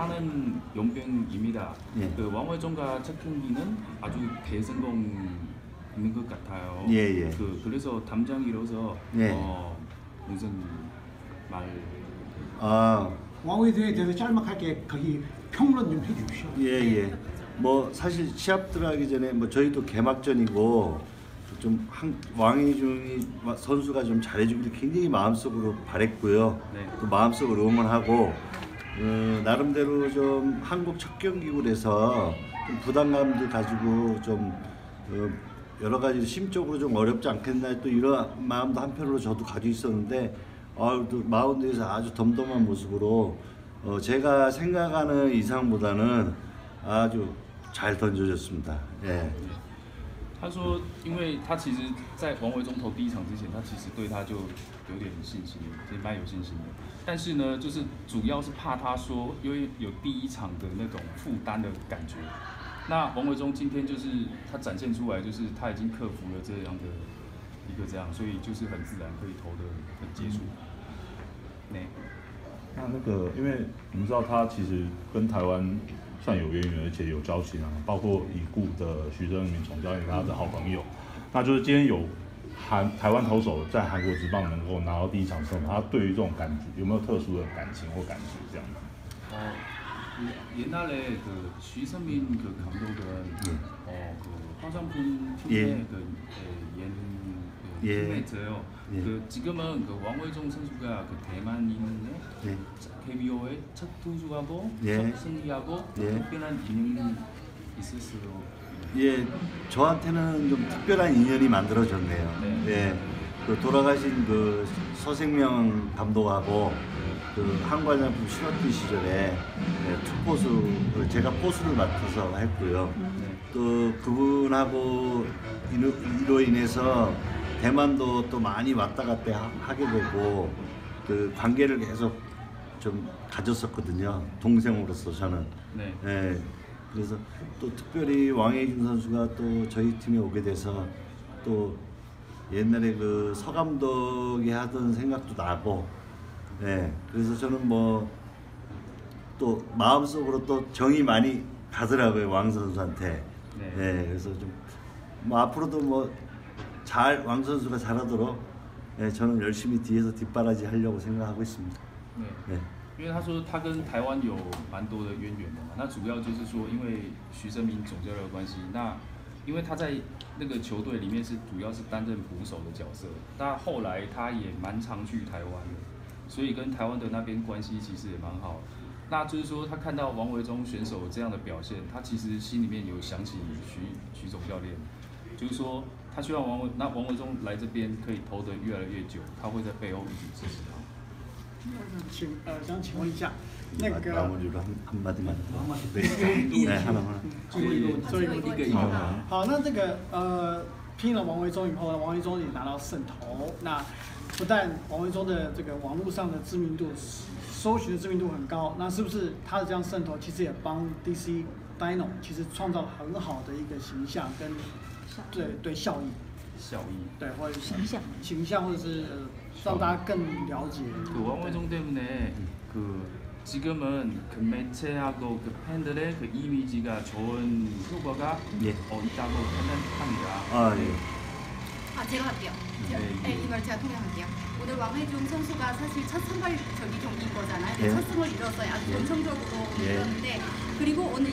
하는 용병입니다. 예. 그 왕월종과 책흥기는 아주 대성공 있는 것 같아요. 예, 예. 그 그래서 담장이로서 예. 어, 무슨 말 아, 왕웨이에 대해서 짤막하게 거기 평론 좀 해주십시오. 예, 예. 뭐 사실 시합 들어가기 전에 뭐 저희도 개막전이고 좀 한, 왕이중이 선수가 좀 잘해주기를 굉장히 마음속으로 바랬고요. 네. 또 마음속으로 응원하고 어, 나름대로 좀 한국 그래서 좀 부담감도 가지고 좀 어, 여러 가지 심적으로 좀 어렵지 않겠나 또 이런 마음도 한편으로 저도 가지고 있었는데 아, 또 마운드에서 아주 덤덤한 모습으로 어, 제가 생각하는 이상보다는 아주 잘 던져줬습니다. 예. 他说，因为他其实，在王维忠投第一场之前，他其实对他就有点信心，其实蛮有信心的。但是呢，就是主要是怕他说，因为有第一场的那种负担的感觉。那王维忠今天就是他展现出来，就是他已经克服了这样的一个这样，所以就是很自然可以投的很接触。那，那那个，因为我们知道他其实跟台湾算有渊源，而且有交情啊，包括已故的徐正明总教练他的好朋友。那就是今天有韩台湾投手在韩国职棒能够拿到第一场胜，他对于这种感觉有没有特殊的感情或感觉这样？ 어, 그 옛날에 그徐胜민 그 감독은 어, 그 화장품 팀의 예. 그 예, 옌 그 예. 팀메이트예요. 예. 그 지금은 그 왕월종 선수가 그 대만인의 예. KBO의 첫 투수하고 예. 첫 승리하고 예. 특별한 인연이 있었어요. 예, 저한테는 좀 특별한 인연이 만들어졌네요. 네. 예, 그 돌아가신 그 서생명 감독하고 그 한과장품 신학기 시절에 예, 투포수를 제가 포수를 맡아서 했고요. 네. 또 그분하고 이로, 이로 인해서 대만도 또 많이 왔다 갔다 하- 하게 되고 그 관계를 계속 좀 가졌었거든요. 동생으로서 저는. 네. 예. 그래서 또 특별히 왕혜준 선수가 또 저희 팀에 오게 돼서 또 옛날에 그 서감독이 하던 생각도 나고, 예. 그래서 저는 뭐 또 마음속으로 또 정이 많이 가더라고요 왕 선수한테. 네. 예. 그래서 좀 뭐 앞으로도 뭐 잘 왕 선수가 잘하도록 예, 저는 열심히 뒤에서 뒷바라지 하려고 생각하고 있습니다. 네。 예. 因为他说他跟台湾有蛮多的渊源的嘛，那主要就是说，因为徐胜明总教练的关系，那因为他在那个球队里面是主要是担任捕手的角色，那后来他也蛮常去台湾的，所以跟台湾的那边关系其实也蛮好。那就是说，他看到王维忠选手这样的表现，他其实心里面有想起徐徐总教练， 就是说，他希望王文那王文忠来这边可以投得越来越久，他会在背后一直支持他。那请呃，想请问一下，那个。那我们就慢慢慢慢。慢慢对，来，慢慢。最后一个问题，最一个。好，好，那这个呃，拼了王文忠以后呢，王文忠也拿到胜投，那不但王文忠的这个网络上的知名度、搜寻的知名度很高，那是不是他的这样胜投其实也帮 DC？Dino 其实创造了很好的一个形象跟对对效益，效益。对或者是形象形象或者是呃让大家更了解。 그 왕월종 때문에 그 지금은 그 매체하고 그 팬들의 그 이미지가 좋은 효과가 예. 어, 있다고 판단합니다. 아, 예. 아 제가 할게요. 제가, 네. 네, 이걸 제가 통역할게요. 오늘 왕회중 선수가 사실 첫 선발 저기 경기인 거잖아요. 예. 첫 승을 이뤘어요. 아주 예. 전성적으로 예. 이뤘는데 그리고 오늘